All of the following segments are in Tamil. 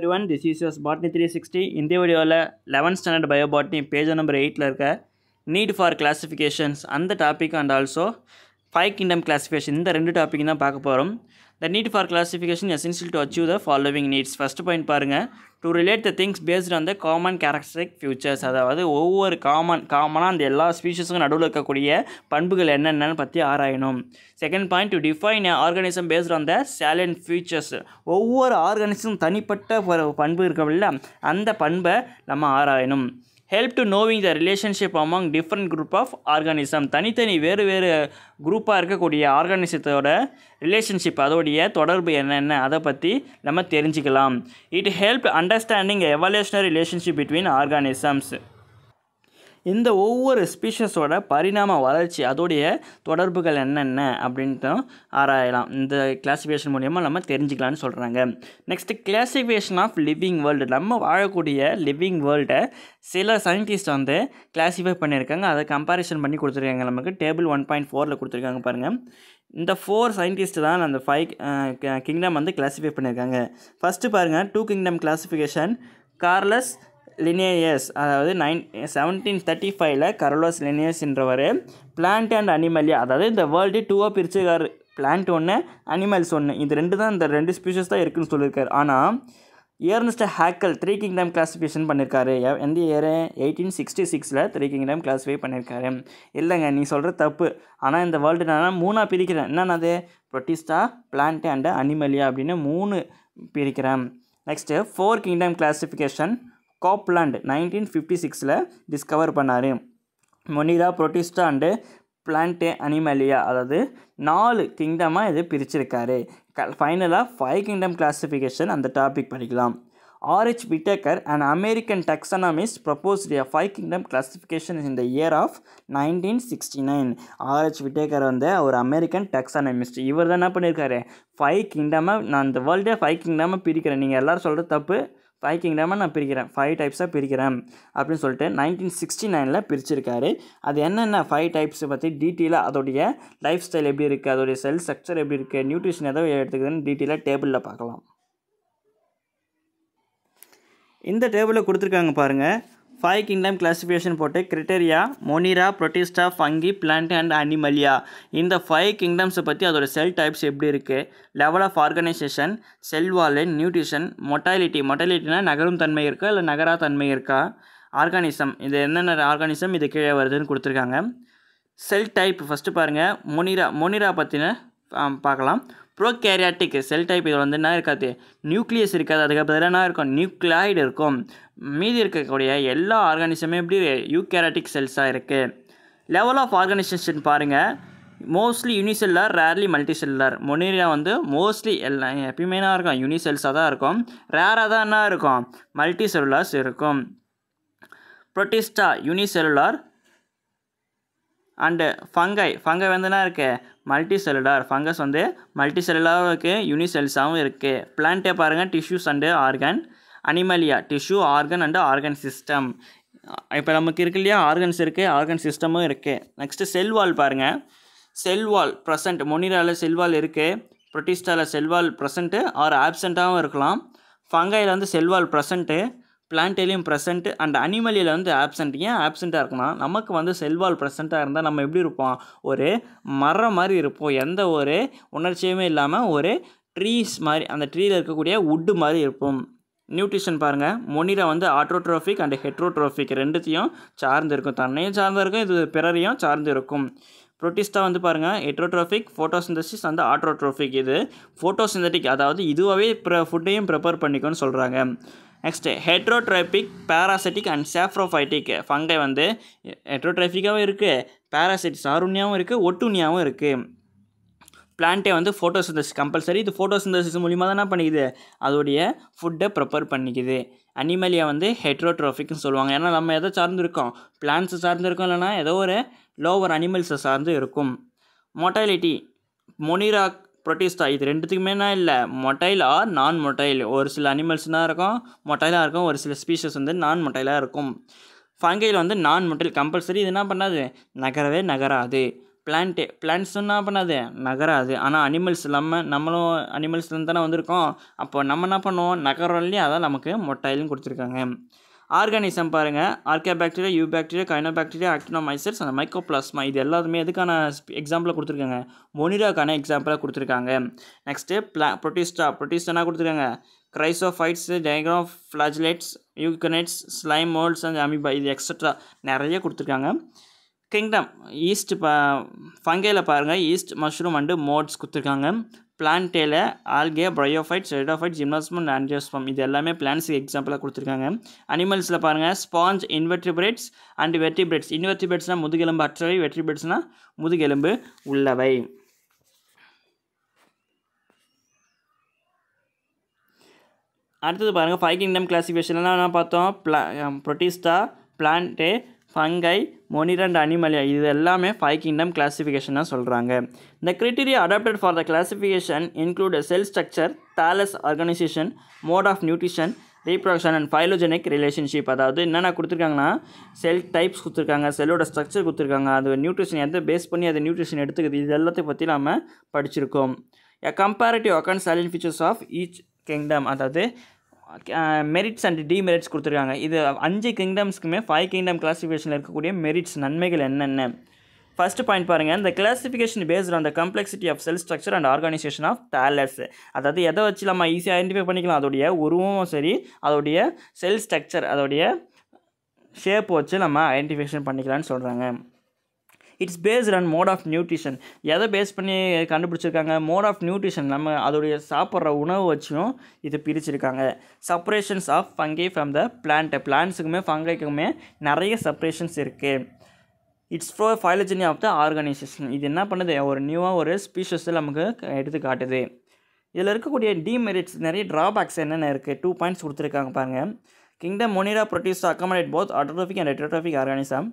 Everyone this is Yos botany three sixty இந்த வீடியோவில் eleventh standard bio botany page number எயிட்டில் இருக்க நீட் ஃபார் கிளாஸிஃபிகேஷன்ஸ் அந்த topic and also five kingdom classification இந்த ரெண்டு டாபிக் தான் பார்க்க போகிறோம் the need for classification essential to achieve the following needs first point பாருங்கள் to relate the things based on the common characteristic features அதாவது ஒவ்வொரு காமன் காமனாக அந்த எல்லா ஸ்பீஷஸுக்கும் நடுவில் இருக்கக்கூடிய பண்புகள் என்னென்னு பற்றி ஆராயணும். Second point to define organism based on the salient features ஒவ்வொரு ஆர்கானிசம் தனிப்பட்ட ஒரு பண்பு இருக்கவில்ல. அந்த பண்பை நம்ம ஆராயணும். Help to knowing the relationship among different group of organism தனித்தனி வேறு வேறு குரூப்பாக இருக்கக்கூடிய ஆர்கானிசத்தோட ரிலேஷன்ஷிப் அதோடைய தொடர்பு என்னென்ன அதை பற்றி நம்ம தெரிஞ்சுக்கலாம். It help understanding evolutionary relationship between organisms இந்த ஒவ்வொரு ஸ்பீஷஸோட பரிணாம வளர்ச்சி அதோடைய தொடர்புகள் என்னென்ன அப்படின்ட்டு ஆராயலாம். இந்த கிளாசிஃபிகேஷன் மூலியமாக நம்ம தெரிஞ்சுக்கலாம்னு சொல்கிறாங்க next classification of living world நம்ம வாழக்கூடிய லிவிங் வேர்ல்டை சில சயின்டிஸ்ட் வந்து கிளாஸிஃபை பண்ணியிருக்காங்க. அதை கம்பேரிசன் பண்ணி கொடுத்துருக்காங்க. நமக்கு டேபிள் ஒன் பாயிண்ட் ஃபோரில் கொடுத்துருக்காங்க பாருங்கள் இந்த ஃபோர் சயின்டிஸ்ட்டு தான் அந்த ஃபைவ் கிங்டம் வந்து கிளாஸிஃபை பண்ணியிருக்காங்க. ஃபஸ்ட்டு பாருங்கள் two kingdom classification Carolus Linnaeus அதாவது நைன் செவன்டீன் தேர்ட்டி ஃபைவ்ல கரோலோஸ் லினேயஸ்ன்றவர் பிளான்ட் அண்ட் அனிமலியா அதாவது இந்த வேர்ல்டு டூவாக பிரிச்சுக்காரு. பிளான்ட் ஒன்று அனிமல்ஸ் ஒன்று இது ரெண்டு தான் இந்த ரெண்டு ஸ்பீஷஸ் தான் இருக்குன்னு சொல்லியிருக்காரு ஆனால் Ernst Haeckel three kingdom classification பண்ணியிருக்காரு எந்த இயர் எயிட்டீன் சிக்ஸ்டி சிக்ஸில் த்ரீ கிங்டம் கிளாஸிஃபை பண்ணியிருக்காரு இல்லைங்க நீ சொல்கிற தப்பு. ஆனால் இந்த வேர்ல்டு நான் மூணாக பிரிக்கிறேன். என்னென்னது ப்ரொட்டிஸ்டா பிளான்ட் அண்ட் அனிமலியா அப்படின்னு மூணு பிரிக்கிறேன். Next four kingdom classification Copeland nineteen fifty சிக்ஸில் டிஸ்கவர் பண்ணார். Monera Protista and plant Animalia அதாவது நாலு கிங்டமாக இது பிரிச்சிருக்காரு. க ஃபைனலாக ஃபைவ் கிங்டம் கிளாஸிஃபிகேஷன் அந்த டாபிக் படிக்கலாம். R H Whittaker and American taxonomists proposed a five kingdom classification in the year of nineteen sixty nine R H Whittaker வந்து ஒரு அமெரிக்கன் டெக்ஸானமிஸ்ட் இவர் தான் என்ன பண்ணியிருக்காரு ஃபைவ் கிங்டமாக நான் இந்த வேர்ல்டே ஃபைவ் கிங்டமாக பிரிக்கிறேன். நீங்கள் எல்லோரும் சொல்கிறது தப்பு ஃபைவ் கிங்டமாக நான் பிரிக்கிறேன். ஃபைவ் டைப்ஸாக பிரிக்கிறேன். அப்படின்னு சொல்லிட்டு நைன்டீன் சிக்ஸ்டி நைனில் பிரிச்சிருக்காரு. அது என்னென்ன ஃபைவ் டைப்ஸை பற்றி டீட்டெயிலாக அதோடைய லைஃப் ஸ்டைல் எப்படி இருக்குது அதோடைய செல் ஸ்ட்ரக்சர் எப்படி இருக்குது நியூட்ரிஷன் எதோ எடுத்துக்குதுன்னு டீட்டெயிலாக டேபிளில் பார்க்கலாம். இந்த டேபிளில் கொடுத்துருக்காங்க பாருங்கள் ஃபைவ் கிங்டம் கிளாஸிஃபிகேஷன் போட்டு criteria Monera Protista fungi plant and Animalia இந்த ஃபைவ் கிங்டம்ஸை பற்றி அதோட செல் டைப்ஸ் எப்படி இருக்குது level of organization cell wall nutrition motility மொட்டாலிட்டினா நகரும் தன்மை இருக்கா இல்லை நகரா தன்மை இருக்கா? ஆர்கானிசம் இது என்னென்ன ஆர்கானிசம் இது கீழே வருதுன்னு கொடுத்துருக்காங்க. செல் டைப் ஃபஸ்ட்டு பாருங்கள் மொனிரா மொனிரா பற்றின பார்க்கலாம். ப்ரோகேரியாட்டிக் செல் டைப் இதில் வந்து என்ன இருக்காது? நியூக்ளியஸ் இருக்காது. அதுக்கு பதிலாக என்ன இருக்கும்? நியூக்ளாய்டு இருக்கும். மீதி இருக்கக்கூடிய எல்லா ஆர்கானிசமே எப்படி யூகேராட்டிக் செல்ஸாக இருக்குது லெவல் ஆஃப் ஆர்கனைசேஷன் பாருங்கள் mostly unicellular rarely multi cellular Monera வந்து மோஸ்ட்லி எல்லாம் எப்பயுமே என்ன இருக்கும்? யூனிசெல்ஸாக தான் இருக்கும். ரேராக தான் என்ன இருக்கும்? மல்டி செல்லுலார்ஸ் இருக்கும். Protista unicellular and fungi fungi வந்துனா என்ன இருக்குது மல்டி செல்லுலார் ஃபங்கஸ் வந்து மல்டி செல்லுலாகவும் இருக்குது யூனிசெல்ஸாகவும் இருக்குது பிளான்ட்டே பாருங்கள் tissues and organ Animalia tissue organ and organ system இப்போ நமக்கு இருக்கு இல்லையா? ஆர்கன்ஸ் இருக்குது ஆர்கன் சிஸ்டமும் இருக்குது நெக்ஸ்ட்டு செல்வால் பாருங்கள் செல்வால் ப்ரெசண்ட் மொனிராவில் செல்வால் இருக்குது ப்ரொட்டிஸ்டாவில் செல்வால் ப்ரெசண்ட்டு ஆர் ஆப்சண்ட்டாகவும் இருக்கலாம். ஃபங்கையில் வந்து செல்வால் ப்ரெசண்ட்டு பிளான்ட்லேயும் ப்ரெசென்ட் அண்ட் அனிமலியில் வந்து ஆப்சண்ட் ஏன் ஆப்சண்ட்டாக இருக்குன்னா நமக்கு வந்து செல்வால் ப்ரெசண்ட்டாக இருந்தால் நம்ம எப்படி இருப்போம்? ஒரு மரம் மாதிரி இருப்போம். எந்த ஒரு உணர்ச்சியுமே இல்லாமல் ஒரு ட்ரீஸ் மாதிரி அந்த ட்ரீயில் இருக்கக்கூடிய உட்டு மாதிரி இருப்போம். நியூட்ரிஷன் பாருங்கள் மொனிரா வந்து ஆட்ரோட்ரோஃபிக் அண்ட் ஹெட்ரோட்ரோஃபிக் ரெண்டுத்தையும் சார்ந்து இருக்கும். தன்னையும் சார்ந்து இருக்கும் இது பிறரையும் சார்ந்து இருக்கும். ப்ரோட்டிஸ்டா வந்து பாருங்கள் ஹெட்ரோட்ரோஃபிக் ஃபோட்டோசிந்தசிஸ் அந்த ஆட்ரோட்ரோஃபிக் இது ஃபோட்டோசிந்தட்டிக் அதாவது இதுவாகவே ப்ர ஃபுட்டையும் ப்ரிப்பேர் பண்ணிக்கோன்னு சொல்கிறாங்க next heterotrophic parasitic and saprophytic fungi வந்து ஹெட்ரோட்ரோபிக்காகவும் இருக்குது பேராசைட் சாருண்யாவும் இருக்குது ஒட்டுண்ணியாகவும் இருக்குது பிளான்ட்டே வந்து ஃபோட்டோசிந்தசிஸ் கம்பல்சரி இது ஃபோட்டோசிந்தசிஸ் மூலிமா தான் என்ன பண்ணிக்குது. அதோடைய ஃபுட்டை ப்ரிப்பேர் பண்ணிக்குது. அனிமலியை வந்து ஹெட்ரோட்ரோஃபிக்னு சொல்லுவாங்க. ஏன்னா நம்ம எதை சார்ந்து இருக்கோம் பிளான்ஸை சார்ந்து இருக்கோம் இல்லைனா ஏதோ ஒரு லோவர் அனிமல்ஸை சார்ந்து இருக்கும். மொட்டாலிட்டி மொனிராக் ப்ரொட்டிஸ்டா இது ரெண்டுத்துக்குமே என்ன இல்லை மொட்டைல் ஆர் நான் மொட்டைல் ஒரு சில அனிமல்ஸ்னால் இருக்கும் மொட்டைலாக இருக்கும். ஒரு சில ஸ்பீஷஸ் வந்து நான் மொட்டைலாக இருக்கும். ஃபங்கையில் வந்து நான் மொட்டைல் கம்பல்சரி இது என்ன பண்ணாது? நகரவே நகராது. பிளான்ட்டு பிளான்ட்ஸ் என்ன பண்ணாது? நகராது. ஆனால் அனிமல்ஸ் இல்லாமல் நம்மளும் அனிமல்ஸ்லேருந்து தானே வந்திருக்கோம். அப்போ நம்ம என்ன பண்ணுவோம்? நகரம் இல்லையா? அதான் நமக்கு மொட்டைலும் கொடுத்துருக்காங்க. ஆர்கானிசம் பாருங்கள் archae bacteria eu bacteria cyano bacteria actinomycetes அந்த மைக்கோப்ளாஸ்மா இது எல்லாத்துமே எதுக்கான எக்ஸாம்பிளாக கொடுத்துருக்காங்க. மொனிராக்கான எக்ஸாம்பிளாக கொடுத்துருக்காங்க. நெக்ஸ்ட்டு பிளா ப்ரொட்டிஸ்டா ப்ரொட்டிஸ்டா கொடுத்துருக்காங்க? Chrysophytes diagram flagellates euglenoids slime moulds and amoeba இது எக்ஸட்ரா நிறைய கொடுத்துருக்காங்க. கிங்டம் ஈஸ்ட் ப ஃபங்கையில் பாருங்கள் ஈஸ்ட் மஷ்ரூம் அண்டு மோட்ஸ் கொடுத்துருக்காங்க. பிளான்டேல ஆல்கே ப்ரையோஃபைட்ஸ் ரெடோஃபைட் ஜிம்னாஸ்மம் ஆண்டியோஸ்பம் இது எல்லாமே பிளான்ஸுக்கு எக்ஸாம்பிளாக கொடுத்துருக்காங்க. அனிமல்ஸில் பாருங்கள் ஸ்பாஞ்ச் இன்வெர்டிபிரேட்ஸ் அண்ட் வெர்டிபிரேட்ஸ் இன்வெர்டிபிரேட்ஸ்னால் முதுகெலும்பு அற்றவை வெர்டிபிரேட்ஸ்னால் முதுகெலும்பு உள்ளவை. அடுத்தது பாருங்கள் ஃபைவ் கிங்டம் கிளாசிஃபிகேஷன்லாம் என்ன பார்த்தோம்? ப்ளா Protista Plantae Fungi Monera and Animalia இது எல்லாமே ஃபைவ் கிங்டம் கிளாசிஃபிகேஷன் தான் சொல்கிறாங்க இந்த criteria adapted for the classification include cell structure thallus organisation mode of nutrition reproduction and phylogenetic relationship அதாவது என்னென்ன கொடுத்துருக்காங்கன்னா செல் டைப்ஸ் கொடுத்துருக்காங்க செல்லோட ஸ்ட்ரக்சர் கொடுத்துருக்காங்க அது நியூட்ரிஷன் எதை பேஸ் பண்ணி அதை நியூட்ரிஷன் எடுத்துக்குது. இது எல்லாத்தையும் பற்றி நம்ம படிச்சிருக்கோம். A comparative account salient features of each kingdom அதாவது மெரிட்ஸ் அண்ட் டிமெரிட்ஸ் கொடுத்துருக்காங்க. இது அஞ்சு கிங்டம்ஸ்க்குமே ஃபைவ் கிங்டம் கிளாஸிஃபிகேஷனில் இருக்கக்கூடிய மெரிட்ஸ் நன்மைகள் என்னென்ன? ஃபஸ்ட்டு பாயிண்ட் பாருங்கள் இந்த classification based on the complexity of cell structure and organisation of thallus அதாவது எதை வச்சு நம்ம ஈஸியாக ஐடென்டிஃபை பண்ணிக்கலாம்? அதோடைய உருவமும் சரி அதோடைய செல் ஸ்ட்ரக்சர் அதோடைய ஷேப் வச்சு நம்ம ஐடென்டிஃபிகேஷன் பண்ணிக்கலாம்னு சொல்கிறாங்க it's based on mode of nutrition. எதை பேஸ் பண்ணி கண்டுபிடிச்சிருக்காங்க? Mode of nutrition. நம்ம அதோடைய சாப்பிட்ற உணவு வச்சும் இது பிரிச்சிருக்காங்க. Separations of fungi from the plant பிளான்ஸுக்குமே ஃபங்கைக்குமே நிறைய செப்பரேஷன்ஸ் இருக்குது இட்ஸ் ஃப்ரோ ஃபைலஜனி ஆஃப் த ஆர்கனைசேஷன் இது என்ன பண்ணுது? ஒரு நியூவாக ஒரு ஸ்பீஷஸில் நமக்கு எடுத்து காட்டுது. இதில் இருக்கக்கூடிய டிமெரிட்ஸ் நிறைய ட்ராபேக்ஸ் என்னென்ன இருக்குது டூ பாயிண்ட்ஸ் கொடுத்துருக்காங்க பாருங்கள் kingdom Monera produce accommodate both autotrophic and heterotrophic organism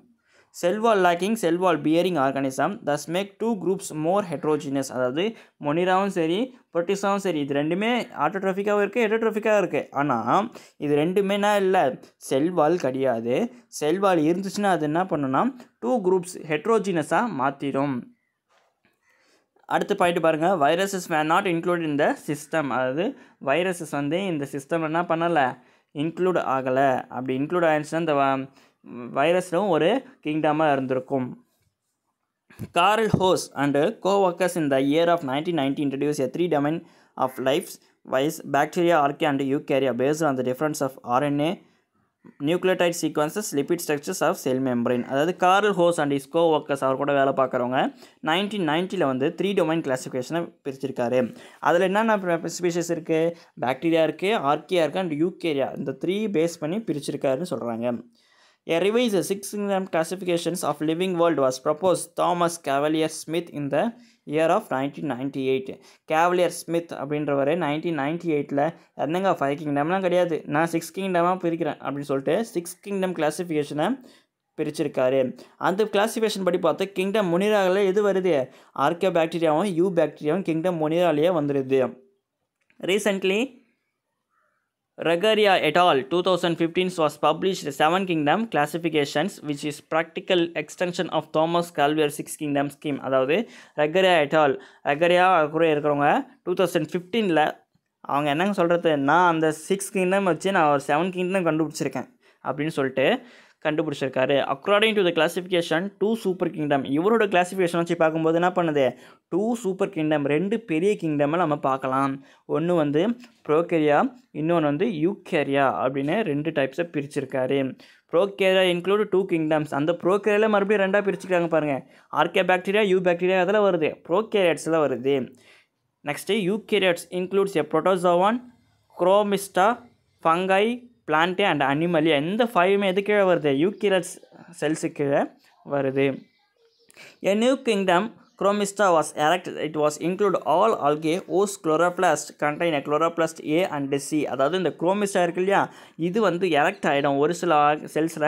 cell wall lacking cell wall bearing organism. Thus make two groups more heterogeneous அதாவது மொனிராவும் சரி ப்ரொட்டிஸாவும் சரி இது ரெண்டுமே ஆட்டோட்ரோஃபிக்காகவும் இருக்குது ஹெட்ரோட்ரோஃபிக்காகவும் இருக்குது ஆனால் இது ரெண்டுமேனா இல்லை செல் வால் கிடையாது. செல் வால் இருந்துச்சுன்னா அது என்ன பண்ணுன்னா டூ குரூப்ஸ் ஹெட்ரோஜினஸாக மாற்றிடும் அடுத்த பாயிண்ட் பாருங்கள் viruses were not include in the system அதாவது வைரஸஸ் வந்து இந்த சிஸ்டம் என்ன பண்ணலை இன்க்ளூட் ஆகலை. அப்படி இன்க்ளூட் ஆயிடுச்சுன்னா இந்த வைரஸும் ஒரு கிங்டமாக இருந்திருக்கும். Carl Woese and co-workers in the year of nineteen ninety introduce a three domain of lifes viz bacteria archae and Eukarya based on the difference of RNA nucleotide sequences lipid structures of cell membrane அதாவது Carl Woese and his co workers அவர் கூட வேலை பார்க்குறவங்க நைன்டீன் நைன்ட்டியில் வந்து த்ரீ டொமைன் கிளாசிஃபிகேஷனை பிரிச்சிருக்காரு. அதில் என்னென்ன ஸ்பீஷஸ் இருக்குது பாக்டீரியா இருக்குது ஆர்கியா இருக்குது அண்ட் யூகேரியா இந்த த்ரீ பேஸ் பண்ணி பிரிச்சிருக்காருன்னு சொல்கிறாங்க A revised six kingdom classifications of living world was proposed. Thomas Cavalier Smith in the year of nineteen ninety eight Cavalier Smith அப்படின்றவர் நைன்டீன் நைன்டி எயிட்டில் என்னங்க ஃபைவ் கிங்டம்லாம் கிடையாது. நான் சிக்ஸ் கிங்டமாக பிரிக்கிறேன் அப்படின்னு சொல்லிட்டு சிக்ஸ் கிங்டம் கிளாஸிஃபிகேஷனை பிரிச்சிருக்காரு. அந்த கிளாஸிஃபிகேஷன் படி பார்த்தா கிங்டம் முனிராகல எது வருது? ஆர்கே பாக்டீரியாவும் யூ பாக்டீரியாவும் கிங்டம் முனிராலேயே வந்துடுது recently Regaria et al. 2015 was published the Seven Kingdom Classifications which is practical extension of Thomas Calvier Six Kingdom scheme அதாவது ரெகரியா et al. ரெகரியா கூட இருக்கிறவங்க டூ தௌசண்ட் ஃபிஃப்டீனில் அவங்க என்னங்க சொல்கிறது நான் அந்த சிக்ஸ் கிங்டம் வச்சு நான் ஒரு செவன் கிங்டம் கண்டுபிடிச்சிருக்கேன் அப்படின்னு சொல்லிட்டு கண்டுபிடிச்சிருக்காரு. According to the classification two super kingdom இவரோட கிளாசிஃபிகேஷன் வச்சு பார்க்கும்போது என்ன பண்ணுது? டூ சூப்பர் கிங்டம் ரெண்டு பெரிய கிங்டமை நம்ம பார்க்கலாம். ஒன்று வந்து ப்ரோகேரியா இன்னொன்று வந்து யூகேரியா அப்படின்னு ரெண்டு டைப்ஸை பிரிச்சிருக்காரு. ப்ரோகேரியா இன்க்ளூட் டூ கிங்டம்ஸ் அந்த ப்ரோகேரியாவில் மறுபடியும் ரெண்டாக பிரிச்சுக்கிறாங்க பாருங்கள் ஆர்கே பாக்டீரியா யூ பாக்டீரியா அதில் வருது. ப்ரோகேரியாட்ஸில் வருது. Next eukaryotes includes a protozoan chromista fungi plant and animal எந்த ஃபைவுமே எது கீழே வருது? யூக்கிரஸ் செல்ஸு கீழே வருது. A new kingdom Chromista was erected. It was include all algae whose chloroplast contain a chloroplast A and C. அதாவது இந்த குரோமிஸ்டா இருக்கு இல்லையா? இது வந்து எரக்ட் ஆகிடும் ஒரு சில செல்ஸில்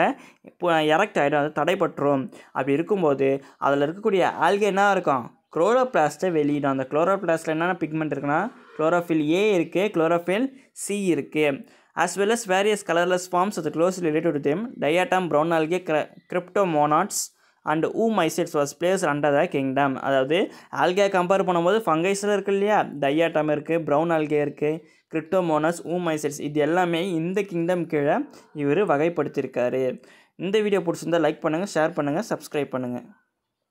இப்போ எரக்ட் ஆகிடும் அது தடைப்பட்டுரும் அப்படி இருக்கும்போது அதில் இருக்கக்கூடிய ஆல்கே என்ன இருக்கும்? குளோரோபிளாஸ்ட்டை வெளியிடும். அந்த குளோரோபிளாஸ்ட்டில் என்னென்ன பிக்மெண்ட் இருக்குன்னா? குளோரோஃபில் ஏ இருக்குது குளோரோஃபில் சி இருக்குது as well as various colorless forms of the closely related to them. Diatom brown algae cryptomonads and oomycetes was place under the kingdom அதாவது ஆல்கே கம்பேர் பண்ணும்போது ஃபங்கைஸில் இருக்கு இல்லையா? டையாட்டம் இருக்குது ப்ரௌன் ஆல்கே இருக்குது கிரிப்டோமோனஸ் ஊ மைசெட்ஸ் இது எல்லாமே இந்த கிங்டம் கீழே இவர் வகைப்படுத்தியிருக்காரு இந்த வீடியோ பிடிச்சிருந்தா லைக் பண்ணுங்கள் ஷேர் பண்ணுங்கள் சப்ஸ்கிரைப் பண்ணுங்கள்